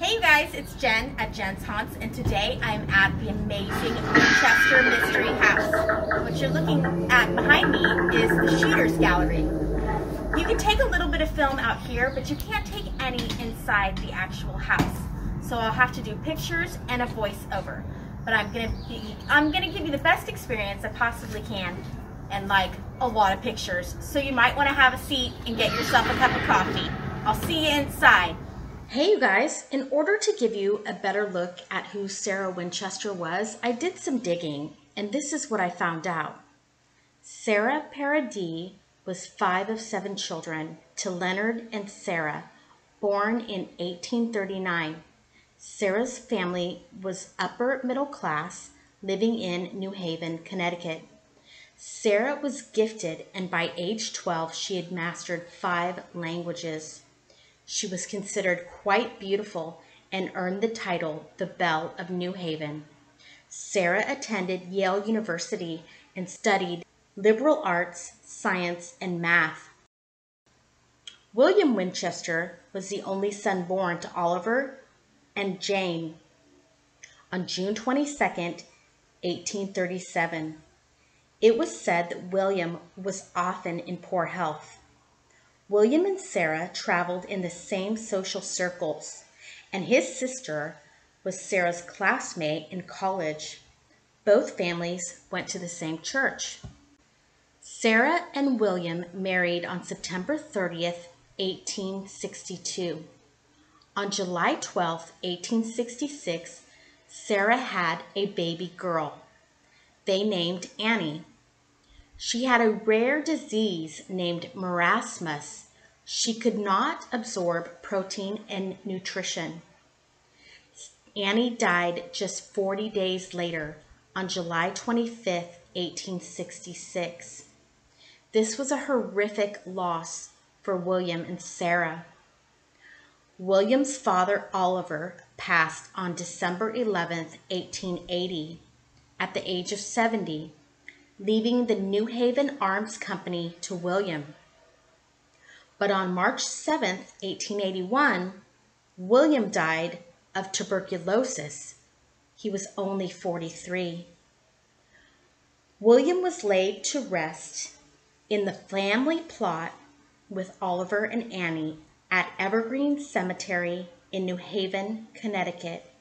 Hey guys, it's Jenn at Jenn's Haunts, and today I'm at the amazing Winchester Mystery House. What you're looking at behind me is the Shooters Gallery. You can take a little bit of film out here, but you can't take any inside the actual house. So I'll have to do pictures and a voiceover. But I'm gonna be, I'm gonna give you the best experience I possibly can, and like a lot of pictures. So you might want to have a seat and get yourself a cup of coffee. I'll see you inside. Hey you guys, in order to give you a better look at who Sarah Winchester was, I did some digging and this is what I found out. Sarah Pardee was five of seven children to Leonard and Sarah, born in 1839. Sarah's family was upper middle class, living in New Haven, Connecticut. Sarah was gifted and by age 12 she had mastered five languages. She was considered quite beautiful and earned the title the Belle of New Haven. Sarah attended Yale University and studied liberal arts, science, and math. William Winchester was the only son born to Oliver and Jane on June 22, 1837. It was said that William was often in poor health. William and Sarah traveled in the same social circles, and his sister was Sarah's classmate in college. Both families went to the same church. Sarah and William married on September 30th, 1862. On July 12, 1866, Sarah had a baby girl. They named Annie. She had a rare disease named marasmus. She could not absorb protein and nutrition. Annie died just 40 days later on July 25, 1866. This was a horrific loss for William and Sarah. William's father, Oliver, passed on December 11, 1880, at the age of 70 leaving the New Haven Arms Company to William. But on March 7, 1881, William died of tuberculosis. He was only 43. William was laid to rest in the family plot with Oliver and Annie at Evergreen Cemetery in New Haven, Connecticut.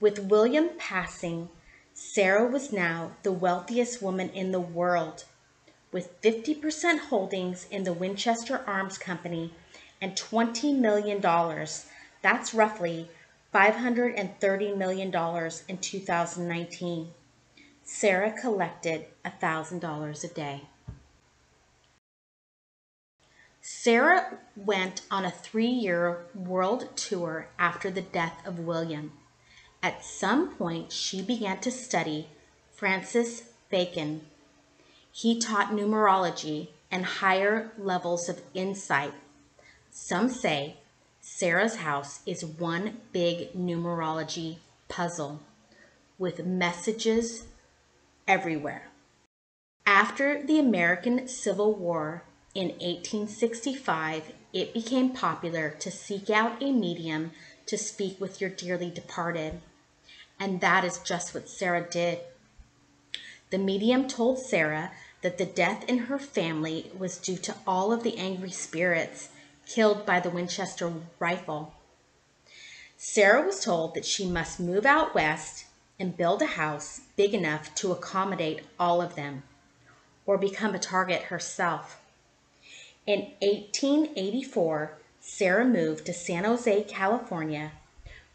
With William passing, Sarah was now the wealthiest woman in the world, with 50% holdings in the Winchester Arms Company and $20 million. That's roughly $530 million in 2019. Sarah collected $1,000 a day. Sarah went on a three year world tour after the death of William. At some point she began to study Francis Bacon. He taught numerology and higher levels of insight. Some say Sarah's house is one big numerology puzzle with messages everywhere. After the American Civil War in 1865, it became popular to seek out a medium to speak with your dearly departed. And that is just what Sarah did. The medium told Sarah that the death in her family was due to all of the angry spirits killed by the Winchester rifle. Sarah was told that she must move out west and build a house big enough to accommodate all of them, or become a target herself. In 1884, Sarah moved to San Jose, California,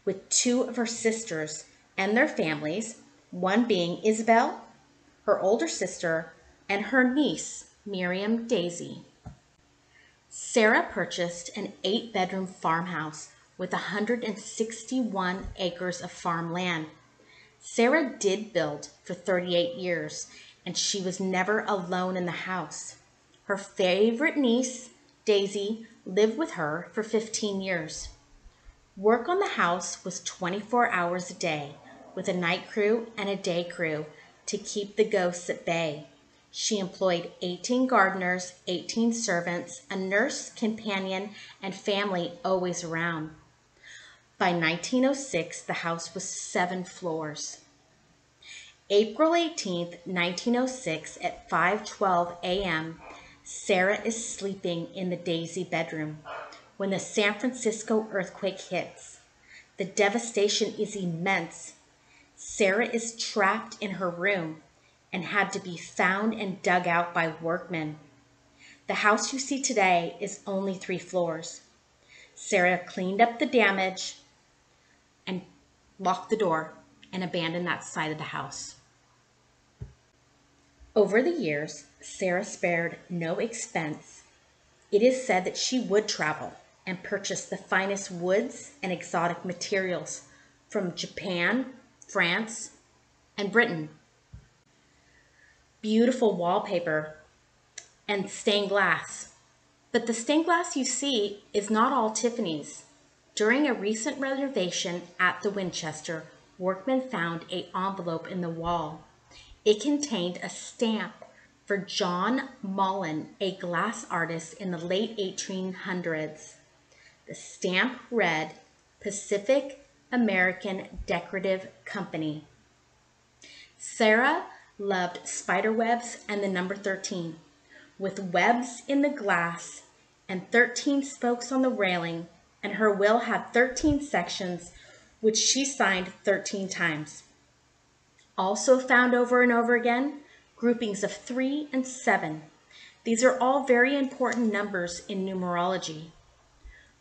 with two of her sisters and their families, one being Isabel, her older sister, and her niece, Miriam Daisy. Sarah purchased an eight bedroom farmhouse with 161 acres of farmland. Sarah did build for 38 years, and she was never alone in the house. Her favorite niece, Daisy, lived with her for 15 years. Work on the house was 24 hours a day, with a night crew and a day crew to keep the ghosts at bay. She employed 18 gardeners, 18 servants, a nurse, companion, and family always around. By 1906, the house was seven floors. April 18, 1906 at 5:12 a.m., Sarah is sleeping in the Daisy bedroom when the San Francisco earthquake hits. The devastation is immense. Sarah is trapped in her room and had to be found and dug out by workmen. The house you see today is only three floors. Sarah cleaned up the damage and locked the door and abandoned that side of the house. Over the years, Sarah spared no expense. It is said that she would travel and purchase the finest woods and exotic materials from Japan, France, and Britain. Beautiful wallpaper and stained glass. But the stained glass you see is not all Tiffany's. During a recent renovation at the Winchester, workmen found a envelope in the wall. It contained a stamp for John Mullen, a glass artist in the late 1800s. The stamp read Pacific American Decorative Company. Sarah loved spider webs and the number 13. With webs in the glass and 13 spokes on the railing, and her will had 13 sections, which she signed 13 times. Also found over and over again, groupings of 3 and 7. These are all very important numbers in numerology.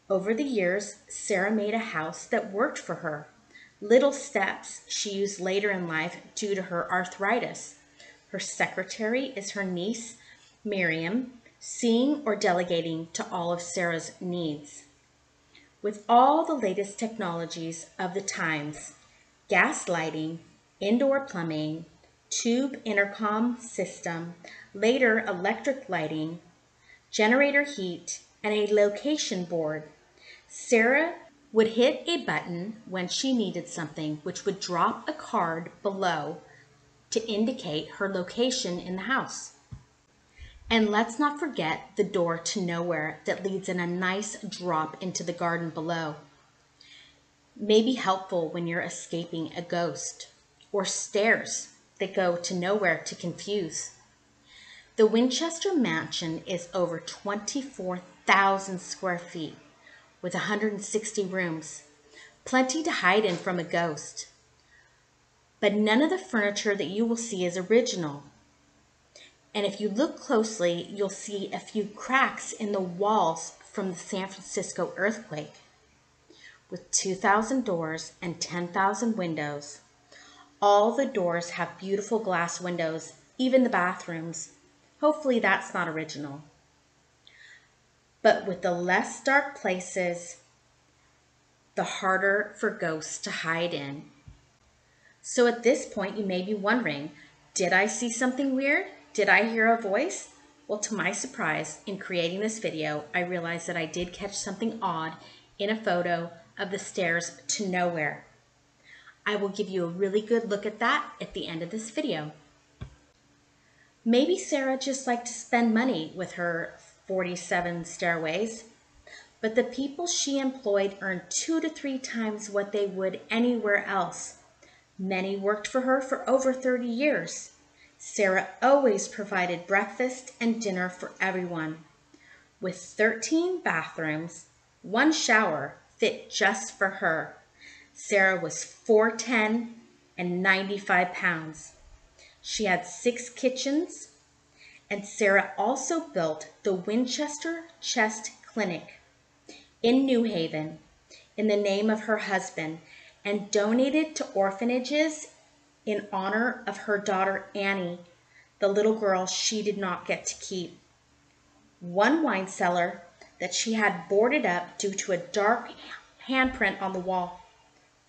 Over the years, Sarah made a house that worked for her. Little steps she used later in life due to her arthritis. Her secretary is her niece, Miriam, seeing or delegating to all of Sarah's needs. With all the latest technologies of the times, gas lighting, indoor plumbing, tube intercom system, later electric lighting, generator heat, and a location board, Sarah would hit a button when she needed something, which would drop a card below to indicate her location in the house. And let's not forget the door to nowhere that leads in a nice drop into the garden below. May be helpful when you're escaping a ghost, or stairs that go to nowhere to confuse. The Winchester Mansion is over 24,000 square feet with 160 rooms, plenty to hide in from a ghost. But none of the furniture that you will see is original. And if you look closely, you'll see a few cracks in the walls from the San Francisco earthquake. With 2,000 doors and 10,000 windows, all the doors have beautiful glass windows, even the bathrooms. Hopefully that's not original but with the less dark places, the harder for ghosts to hide in. So at this point, you may be wondering, did I see something weird? Did I hear a voice? Well, to my surprise, in creating this video, I realized that I did catch something odd in a photo of the stairs to nowhere. I will give you a really good look at that at the end of this video. Maybe Sarah just liked to spend money with her 47 stairways, but the people she employed earned two to three times what they would anywhere else. Many worked for her for over 30 years. Sarah always provided breakfast and dinner for everyone. With 13 bathrooms, one shower fit just for her. Sarah was 4'10 and 95 pounds. She had six kitchens, and Sarah also built the Winchester Chest Clinic in New Haven in the name of her husband and donated to orphanages in honor of her daughter Annie, the little girl she did not get to keep. One wine cellar that she had boarded up due to a dark handprint on the wall,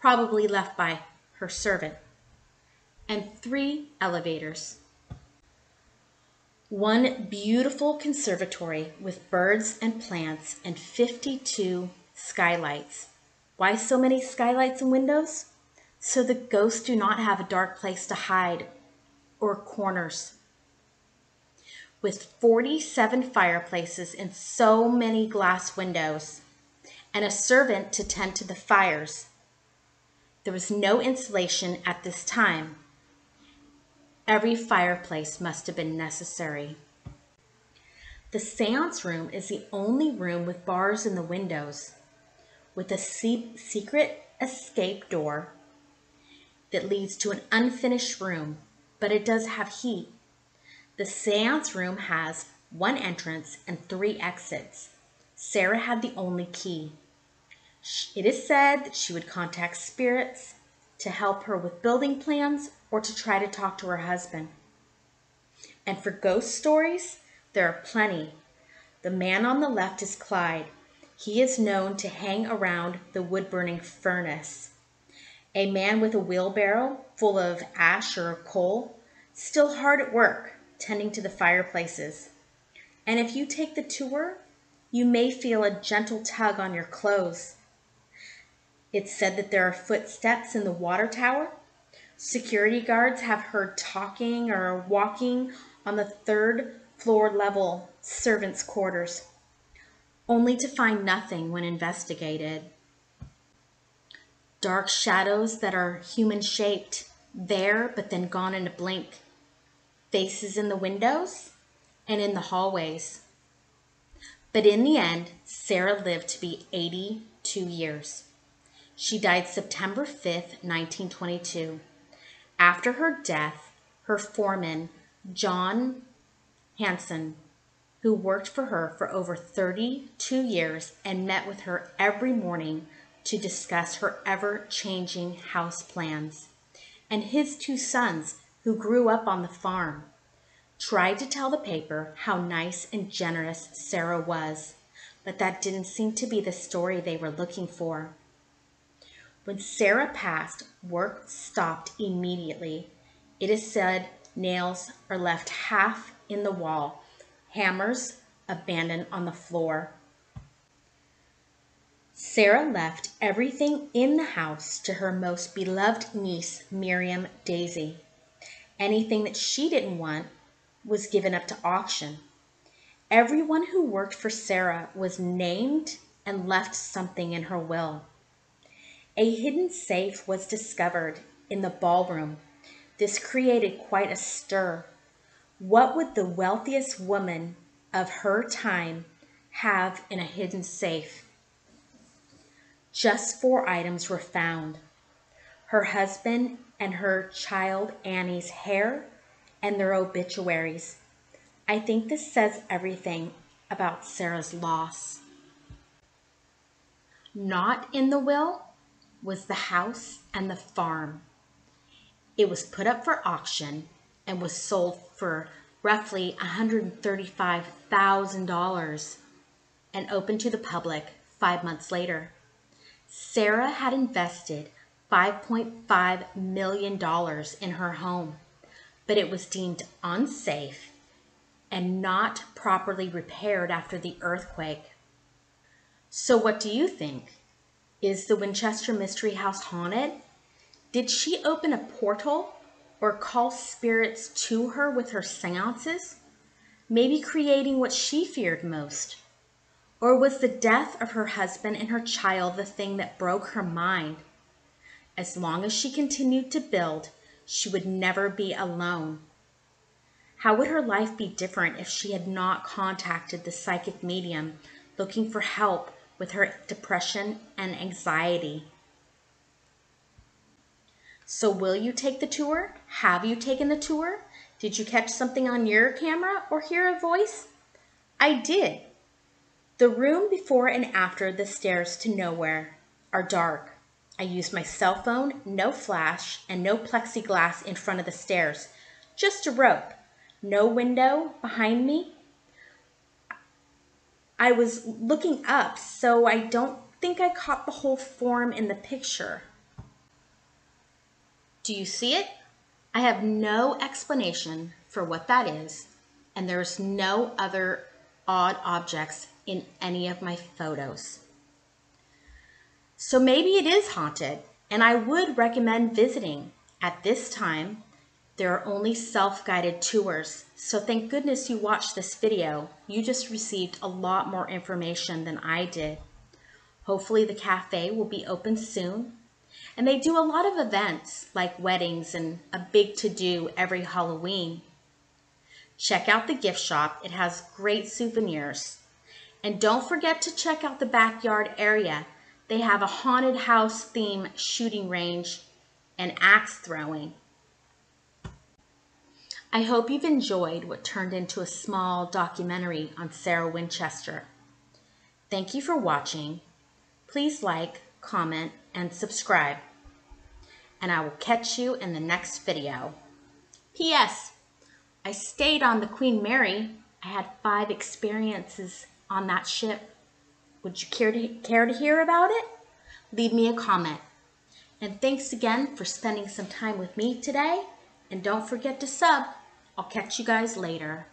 probably left by her servant, and three elevators. One beautiful conservatory with birds and plants and 52 skylights. Why so many skylights and windows? So the ghosts do not have a dark place to hide or corners. With 47 fireplaces and so many glass windows, and a servant to tend to the fires. There was no insulation at this time. Every fireplace must have been necessary. The seance room is the only room with bars in the windows, with a secret escape door that leads to an unfinished room, but it does have heat. The seance room has one entrance and three exits. Sarah had the only key. It is said that she would contact spirits to help her with building plans or to try to talk to her husband. And for ghost stories, there are plenty. The man on the left is Clyde. He is known to hang around the wood burning furnace. A man with a wheelbarrow full of ash or coal, still hard at work tending to the fireplaces. And if you take the tour, you may feel a gentle tug on your clothes. It's said that there are footsteps in the water tower. Security guards have heard talking or walking on the third floor level servants' quarters, only to find nothing when investigated. Dark shadows that are human shaped, there but then gone in a blink. Faces in the windows and in the hallways. But in the end, Sarah lived to be 82 years. She died September 5th, 1922. After her death, her foreman, John Hanson, who worked for her for over 32 years and met with her every morning to discuss her ever changing house plans, and his two sons, who grew up on the farm tried to tell the paper how nice and generous Sarah was, but that didn't seem to be the story they were looking for. When Sarah passed, work stopped immediately. It is said nails are left half in the wall, hammers abandoned on the floor. Sarah left everything in the house to her most beloved niece, Miriam Daisy. Anything that she didn't want was given up to auction. Everyone who worked for Sarah was named and left something in her will. A hidden safe was discovered in the ballroom. This created quite a stir. What would the wealthiest woman of her time have in a hidden safe? Just four items were found her husband and her child Annie's hair, and their obituaries. I think this says everything about Sarah's loss. Not in the will was the house and the farm. It was put up for auction and was sold for roughly $135,000 and opened to the public five months later. Sarah had invested $5.5 million in her home but it was deemed unsafe and not properly repaired after the earthquake. So, what do you think? Is the Winchester Mystery House haunted? Did she open a portal or call spirits to her with her seances? Maybe creating what she feared most? Or was the death of her husband and her child the thing that broke her mind? As long as she continued to build, she would never be alone. How would her life be different if she had not contacted the psychic medium looking for help with her depression and anxiety? So, will you take the tour? Have you taken the tour? Did you catch something on your camera or hear a voice? I did. The room before and after the stairs to nowhere are dark. I used my cell phone, no flash, and no plexiglass in front of the stairs, just a rope, no window behind me. I was looking up, so I don't think I caught the whole form in the picture. Do you see it? I have no explanation for what that is, and there's no other odd objects in any of my photos. So maybe it is haunted, and I would recommend visiting. At this time, there are only self-guided tours, so thank goodness you watched this video. You just received a lot more information than I did. Hopefully the cafe will be open soon. And they do a lot of events like weddings and a big to-do every Halloween. Check out the gift shop. It has great souvenirs. And don't forget to check out the backyard area. They have a haunted house theme shooting range and axe throwing. I hope you've enjoyed what turned into a small documentary on Sarah Winchester. Thank you for watching. Please like, comment, and subscribe. And I will catch you in the next video. P.S. I stayed on the Queen Mary. I had five experiences on that ship. Would you care to, care to hear about it? Leave me a comment. And thanks again for spending some time with me today. And don't forget to sub. I'll catch you guys later.